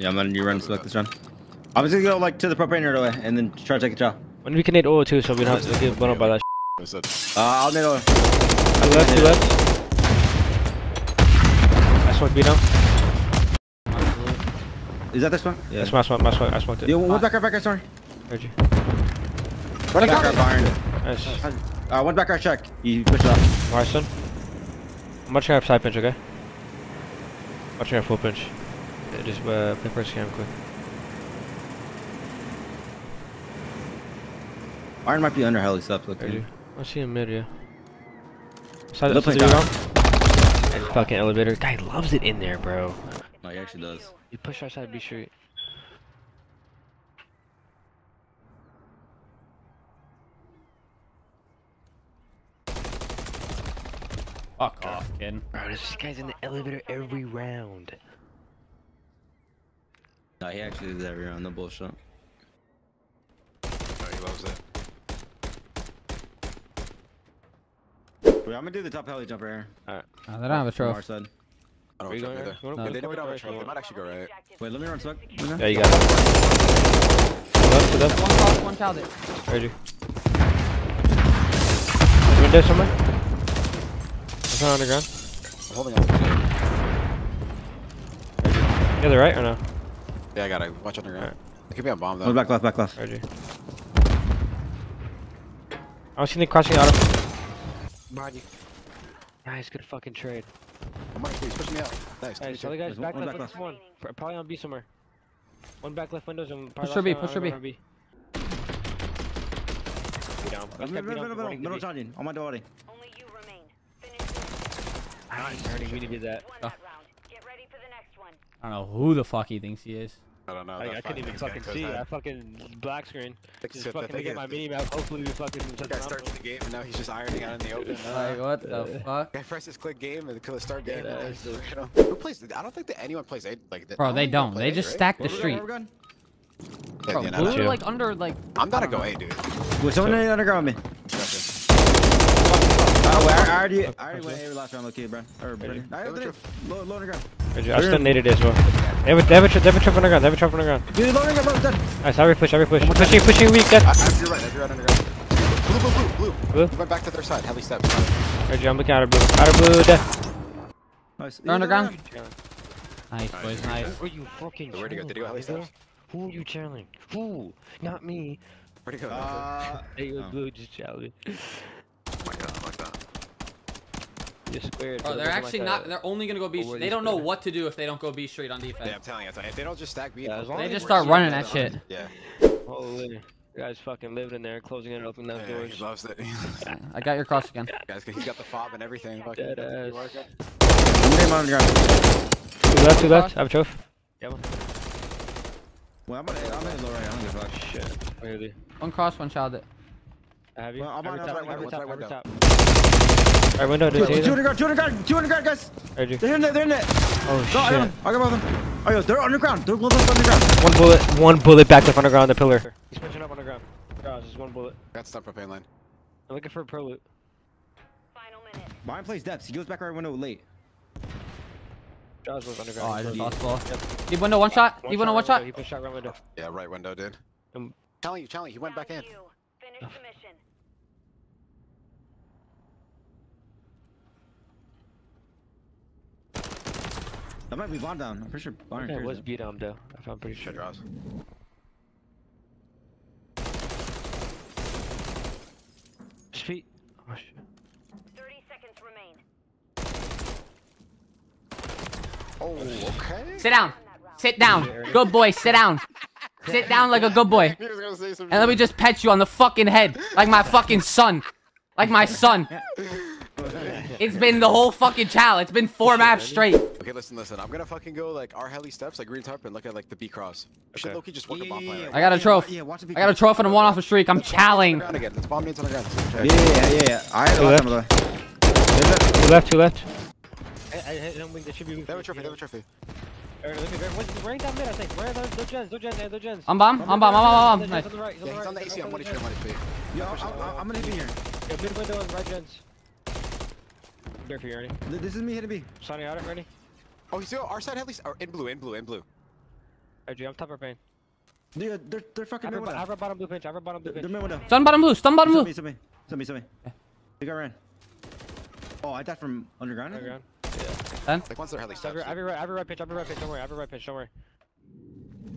Yeah, I'm letting you run select this run. I'm just gonna go like to the propane right away and then try to take a chow. When we can need oil too, so we don't have to get blown up by that. I said, Uh, I'll need a. Two left, two left. Last one beat him. Is that this one? Yeah. That's my smoke, my smoke, I smoked it. Yo, one back right, back right, sorry. Heard you. Back right behind. Nice. Uh, one back right check. You push it off. Marston. I'm watching our side pinch, okay? Watching our full pinch. Yeah, just uh, play first cam quick. Iron might be under heli stuff. Look. Heard you. I see him mid, yeah. Side, Look side like zero. that. And fucking elevator. Guy loves it in there, bro. No, he actually does. You push our side B street. Fuck off, kid. Bro, this guy's in the elevator every round. No, he actually did every round. No bullshit. oh, he loves it. Wait, I'm gonna do the top heli jump right here. Uh, they don't have a From our trophy. side. I Are you don't going think there? either. No. They never know Right, which one. They might actually go right. Wait, let me run smoke. Yeah, you got it. Two left, left. One cross, one child. Heard you. Window somewhere? It's not underground. I'm holding on. You the right or no? Yeah, I got it. Watch underground. Alright. It could be on bomb though. One back left, back left. Heard you. I was seeing the crossing out of. Behind you. Nice, good fucking trade. I'm on he's pushing me out. Nice. Nice, other guys back one left, back left, one. Pr- Probably on B somewhere. One back left windows and probably Push her B, last push her one B. on B. Be down. Uh, Let's Middle, get middle, beat down middle, for running middle to B. charging. On my body. Only you remain. Finish this. Nice, Ernie, we needed that. Won Oh. that round. Get ready for the next one. I don't know who the fuck he thinks he is. I don't know. I, I couldn't even fucking see. I fucking black screen. Think Just so, fucking think get it- my mini map. Hopefully we fucking touch Guy starts the game and now he's just ironing out in the open. Like, what the fuck? Guy presses click game and the start game. Yeah, and that's- then he's Who plays? I don't think that anyone plays eight like that. Bro, they think anyone don't. They just stack the street. we going? Bro, yeah, blue like under like. I'm not I a don't go um, know. eight, dude. Wait, someone in the underground me. Oh, wait, I already, I already went A last round, okay, bro. Or, Brady. I Go did low, low underground. I still needed it as well. They have a, they have a, tri- they have a trip underground. They have a trip underground. Dude, low underground, bro, dead. Nice, every push, every push. Pushing, pushing, weak, dead. I, I, you're right. You're right underground. Blue, blue, blue, blue. Blue? He went back to their side. Heavy steps. Heard you. I'm looking out of blue. Out of blue, dead. Nice. They're underground. Yeah, Nice, boys, nice. Who are you fucking Where'd he go? Did he go heli trailing, steps? Who are you channeling? Who? Not me. Where'd he go? Uh, Hey, you Oh. blue just challenge. oh my god, oh my god. You're squared. Bro, they're actually like not. a- They're only gonna go B. Over They don't know what to do if they don't go B Street on defense. Yeah, I'm telling you, if they don't just stack beat, Yeah, as long They as just start running that shit. Yeah. Holy. You guys fucking lived in there, closing it, opening those Yeah, doors. he loves it. I got your cross again. Guys, he's got the fob and everything. Fucking Dead ass. working. I'm getting underground. Two left, two left. I have a trophy. Yeah, one. Well, I'm gonna, I'm gonna low right. I don't give a fuck. Shit. Really. One cross, one child. I have you. Well, I'm on top, outside every window, top, every outside top. Alright, window, Two, did two you see underground, two underground, guys. They're in there, they're in there. Oh No, I got shit. them. I got both of them. Oh, yo, they're underground. They're both underground. One bullet, one bullet back left underground, the pillar. He's pushing up underground. Guys, just one bullet. Got stuff propane line. I'm looking for a pro loot. Final minute. Mine plays depths. He goes back right window late. Jaws was underground. Oh, I He just pushed- lost ball. Deep window, one shot. Deep window, one right shot. window, He pushed out right window. Yeah, right window, dude. Um, Telling you, telling you, he went back in. you. Finish the mission. That might be Bond down. I'm pretty sure Byron that carries was it. beat on though. If I'm pretty sure. Good draws. Street. Oh shit. 30 seconds remain. Oh, okay. Sit down. Sit down. Good boy. Sit down. Sit down like a good boy. He was gonna say some And let me just pet you on the fucking head like my fucking son. Like my son. It's been the whole fucking challenge. It's been four maps straight. Okay, listen, listen. I'm gonna fucking go like our heli steps, like green tarp, and look at like the B cross. We should Loki just work a bomb plan. right? I got a trophy. Yeah, watch the I got a trophy. trophy and a one off a streak. I'm challenging. Again. Let's bomb needs on the ground. Yeah, yeah, yeah, yeah. I had a Two left. Two left, two left. I, I hit him with the should be. They have a trophy. They have a trophy. Alright, let me go. What's right down mid? I think. Where are those? Those gens. Those gens. Those gens. I'm bomb. I'm bomb. I'm bomb. I'm Those bomb. Nice. on the right. Yeah, he's on the AC on one HP on one HP. Yo, I'm, I'm, I'm gonna hit B here. Yeah, mid window and right gens. There for you, Ernie. This is me hitting B. Signing out it, Ernie. Oh, he's still oh, our side heli. Or in blue, in blue, in blue. RG, I'm top of pain. They're, they're, they're fucking I mid have a- I a bottom blue pinch. I have a bottom blue pinch. They're pinch. mid window. Stun bottom blue. Stun bottom Send blue. me, send me. Send me, send me. They got ran. Oh, I died from underground? I think? Underground. Like once they're heli I have steps. a- I have a right- I have right pitch. I have a right pitch. Don't worry. I have a right pitch. Don't worry.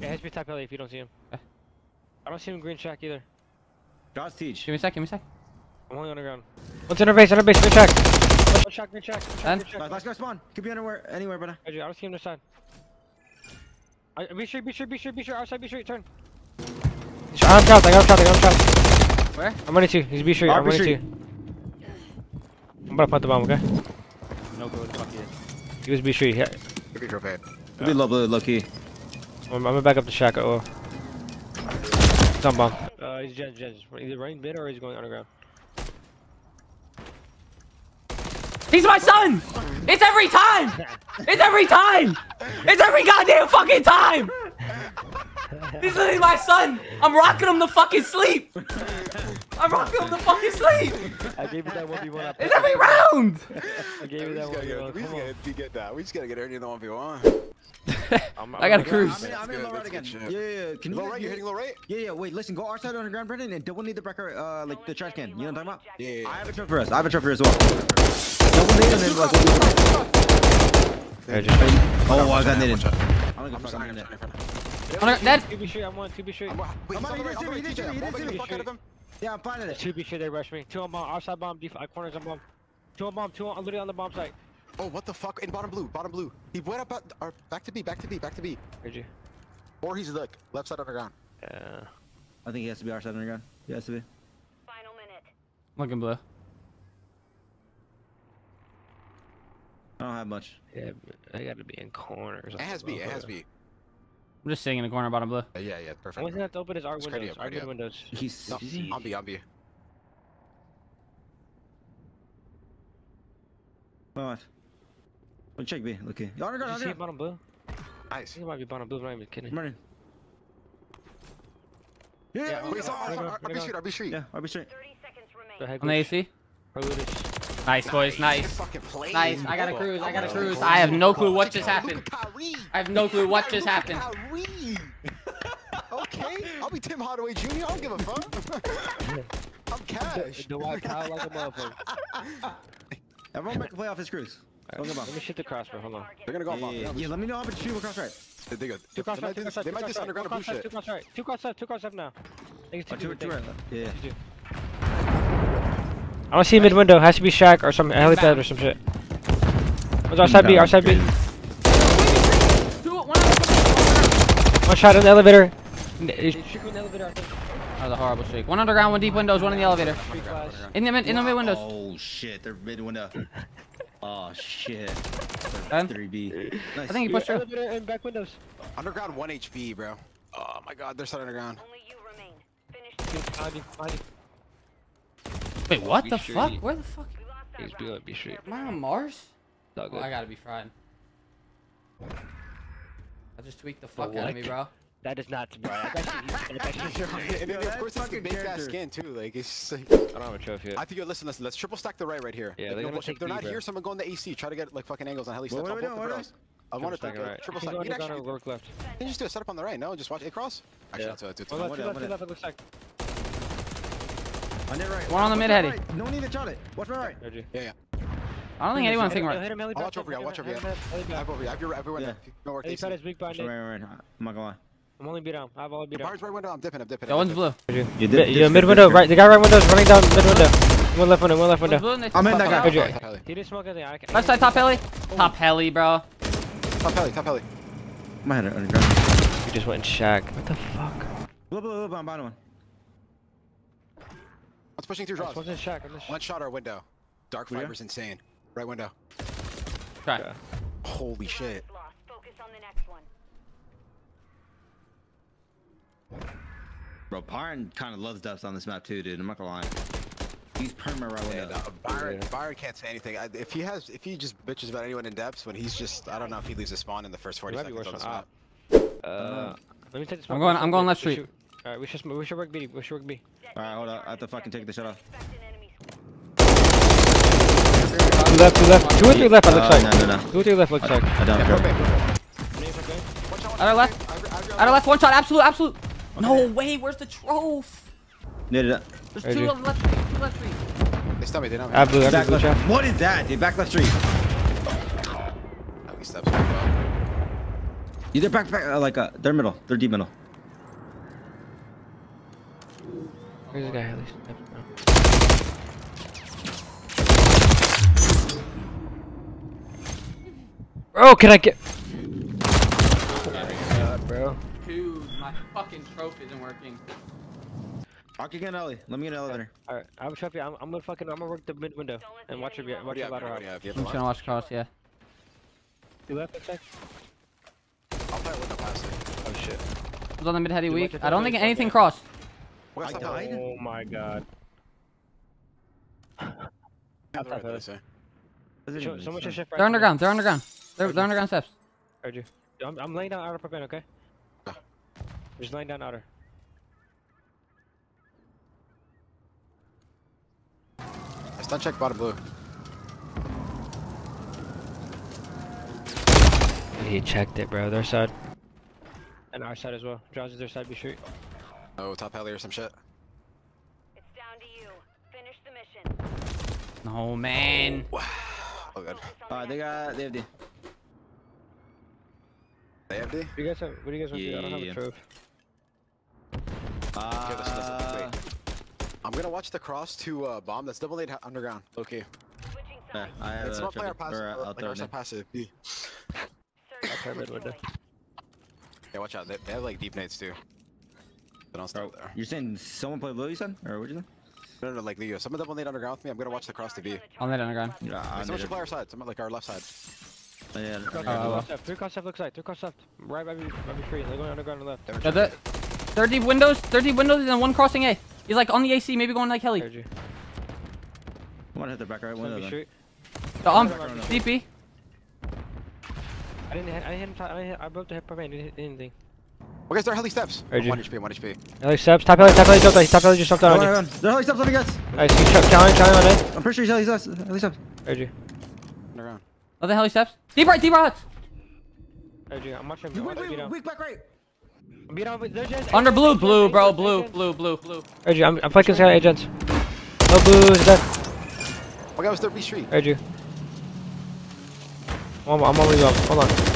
Yeah, HP type heli if you don't see him. Eh. I don't see him green shack either. God's teach. Give me a sec. Give me a sec. I'm only underground. One's in our base. In our base. Green shack. One shack. Green shack. Green shack. And? Green shack. Last, last guy spawn. Could be anywhere, anywhere, brother. I don't see him this side. I, be sure, be sure, be sure, be sure. Outside, be sure. Turn. I got shot. I got shot. I got shot. Where? I'm running to you. He's B street. Ah, I'm B running to street. you. I'm about to plant the bomb, okay? No good. Fuck it. He was B street. Yeah. Look at your pad. Could be low, low, low key. I'm, I'm gonna back up the shack. Oh. It's on bomb. Uh, he's jet, jet. Either running mid or he's going underground. He's my son! It's every time! It's every time! It's every goddamn fucking time! This is my son! I'm rocking him to fucking sleep! I'm rocking him to fucking sleep! I gave you that 1v1 up. It's every round! I gave you that 1v1. we just Come on. gotta get that. We just gotta get Ernie in the 1v1. I'm, I gotta I'm- cruise. I'm in, I'm in good, low right again. Yeah, yeah, yeah. Can you Low guys- right? You're hitting low right? Yeah, yeah. Wait, listen. Go our side underground, Brendan, and double need the breaker, uh, like the trash can. You know what I'm talking about? Yeah, yeah, I have a truck for us. I have a truck for us as well. Double need and then like. Oh, I got out. I'm gonna I'm fuck sorry, on I'm it. sorry. Under- dead. Two B street. I'm one. Two B street. I'm- Wait, he's Come on, on the he right, didn't on the see me, he didn't see me, fuck out of him. Yeah, I'm finding it. Two B street. They rush me. Two on bomb. Outside bomb. Def uh, corners on bomb. Two on bomb. Two on literally on the bomb site. Oh, what the fuck? In bottom blue, bottom blue. He went up, at, or back to B, back to B, back to B. You. Or he's like left side underground. Yeah. I think he has to be our side underground. He has to be. Final minute. Looking blue. I don't have much. Yeah. I gotta be in corners. It has B, it has B. I'm just sitting in the corner bottom blue. Uh, yeah, yeah, perfect. Only thing that's open is our Just windows. ready up, Our ready mid up. windows. He's. No, he's- on B, on B. My wife. Well, check B. Okay. Y'all Did underground, you see underground. bottom blue? I Nice. think it might be bottom blue. I'm not even kidding. I'm running. Yeah, Yeah, yeah, Wait, he's yeah. on Where to go? RB Where to street, RB street. Yeah, RB straight. 30 seconds The remain. heck On the was- AC. or Ludish. Nice, boys. Nice. Nice. I gotta cruise. I gotta Oh, cruise. I have no clue what just happened. I have no clue what just happened. Okay, I'll be Tim Hardaway Jr. I don't give a fuck. I'm cash. The white cow like a motherfucker. Everyone make a play off his cruise. Don't give up. Let me shoot the crossbar. Hold on. They're gonna go Yeah, off yeah, yeah, let me know how much you across right. They, they, go- Two cross they left, might two do cross this- left, they two might cross just right, underground two or blue cross left, shit. two cross right, two cross left, two cross left now. I think it's Oh, two two, two two right. Yeah. Two, two. I don't see mid window. Has to be shack or some helipad or some shit. What's our side B? Our side B. Two, one out. One shot in the elevator. N- he's in the elevator. I think. That was a horrible streak. One underground, one deep windows, one in the elevator. Three class. In the mid, in the mid windows. Oh shit, they're mid window. Oh shit. Ben? 3B. Nice. I think he pushed her. Elevator and back windows. Underground 1 HP, bro. Oh my god, they're side underground. Only you remain. Finish the Behind you, behind you. Wait, what Be the sure fuck? Where the fuck? We lost that He's round. B like B street. Am I on Mars? Not Oh, I gotta be fried. I just tweaked the fuck The out of me, bro. That is not bro. That actually, that actually, and then, Yo, of course, that's it's the fucking big ass skin too. Like it's just like, I don't have a trophy yet. I think yo, listen, listen. Let's triple stack the right right here. Yeah, Like, they're no gonna bullshit. take If they're B, not bro. here, someone go in the AC. Try to get like fucking angles on heli What- steps. what on are we both the What are we girls. I want to stack take a right. triple stack. going You can down actually and work left. you just do a setup on the right. No, just watch A cross. Actually, Yeah. that's a, that's One a, left, two down, left, one two down. left. It looks like. On your right. One on the mid my heady. right. No need to shot it. Watch my right. Yeah, yeah. I don't think anyone think Hit we're. him, hit him, heli I'll watch over you, I'll watch over you. heli back, heli I back. have over you. I have your everywhere. Yeah. Yeah. No work. Heli AC. pad is weak behind Right, it. right, right. I'm not gonna lie. I'm only beat down. I have all beat down. Bar's right window. I'm dipping. I'm dipping. That one's blue. You You did, did- yeah, mid window, right? The guy right window is running down mid window. One left window, one left window. I'm in that guy. Heard you. He didn't smoke anything. I can't. Left side, top heli. Top heli, bro. Top heli. Top heli. My head underground. You just went shack. What the fuck? Blue, blue, blue, I'm bottom one. What's pushing through draws? One's in shack. I'm just. One shot our window. Dark Where? fiber's insane. Right window. Try. Yeah. Holy shit. Lost. Focus on the next one. Bro, Pyron kind of loves depths on this map too, dude. I'm not gonna lie. He's perma right Yeah, window. no, Byron, Byron can't say anything. I, if he has, if he just bitches about anyone in depths, when he's just, I don't know if he leaves a spawn in the first 40 seconds on worse this on map. Uh, let me take this. I'm going- I'm going left we street. Should- Alright, we should we should work B. We should work B. Alright, hold up. I have to fucking take the shot off. Expect an enemy squad. Two left, two left, two or three left. It looks Uh, like. No, no, no. Two or three left looks like. I don't Yeah, care. perfect. Name for good? Watch out, Outer left. out. I- I- I- Outer left, one shot, absolute, absolute. No way, where's the troph? Needed it. There's Right two on left two left street. They stun me, they know me. I have Back have left. What is that, dude? Back left street. At least steps pretty far. Either back, back, uh, like uh, they're middle. They're deep middle. Where's the guy at least? Bro, can I get? Oh my God, bro. Dude, my fucking troph isn't working. I'll kick in Ellie. Let me get an elevator. Alright, I'm trying I'm, I'm gonna fucking, I'm gonna work the mid window and watch your, watch do your ladder What out. do you have? You have I'm the just gonna watch cross, yeah. You left, left side? I'll play with the passive. Oh shit. Who's on the mid heady Dude, weak? I don't don't think anything crossed. What I got died. Oh my god. Yeah, they're right they say. So, someone should shift right. They're to me. underground, they're underground. They're, they're underground steps. Heard you. I'm, I'm laying down outer prevent, okay? Yeah. Just laying down outer. I stun check bottom blue. He checked it, bro. Their side. And our side as well. Drowsy's their side, be sure. Oh, top heli or some shit. It's down to you. Finish the mission. No, man. Oh, good. Focus on Uh, they got, they have the. They have D? What do you guys have? What do you guys want to do? I don't have Yeah. a trope. Okay, listen, listen, Uh, wait. I'm gonna watch the cross to uh, bomb. That's double eight underground. Okay. yeah. I have It's a not player triple- passive. or, uh, Like I'll our it passive. B. Surge I window. Yeah, watch out. They, they have like deep nades too. They don't Bro, start there. you're saying someone played Lily, son? Or what'd you say? No, no, no, like Leo. Someone double nade underground with me. I'm gonna watch the cross to B. On that underground. Yeah, I Wait, someone should needed- play our side. Someone like our left side. Yeah, Three cross Oh, well. left, left. Three cross left looks like. Three cross left. Right by me, by me free. They're going underground and left. Yeah, the, 30 windows, 30 windows, and one crossing A. He's like on the AC, maybe going like heli. Heard you. I want to hit the back right Side window be then. The um, Back. DP. I didn't hit, I didn't hit him. I, didn't hit, I broke the hip prevent. Didn't hit anything. Okay, they're heli steps. Heard you. One HP, one HP. heli steps. Top heli, top heli, jumped on. Top heli just jumped Go on on, you. go on. They're heli steps, let me guess. Nice. You ch- challenge, challenge on it. I'm pretty sure he's heli steps. heli steps. Heard you. Underground. Oh, the heli steps. Deep right, deep right. Heard you. I'm watching. You I'm wait, watching beat wait, down. weak back right. Beat down. They're just Under blue, agents, blue, bro, agents, blue, agents. blue, blue, blue. Heard you. I'm, I'm flanking sky agents. No blues. Dead. Oh, guy was third B street. Heard you. I'm, I'm on rebound. Hold on.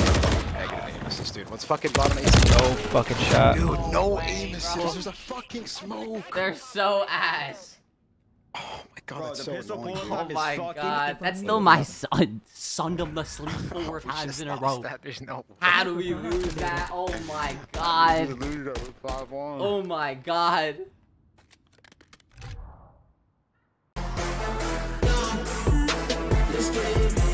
Let's fucking bottom ace. No fucking shot. Dude, no aim assist. There's a fucking smoke. They're so ass. Oh my god, Bro, that's so annoying. Oh my god, that's still my son. Son of the sleep four times in a row. That. There's no. How do we lose that? Oh my god. Oh my god. This game.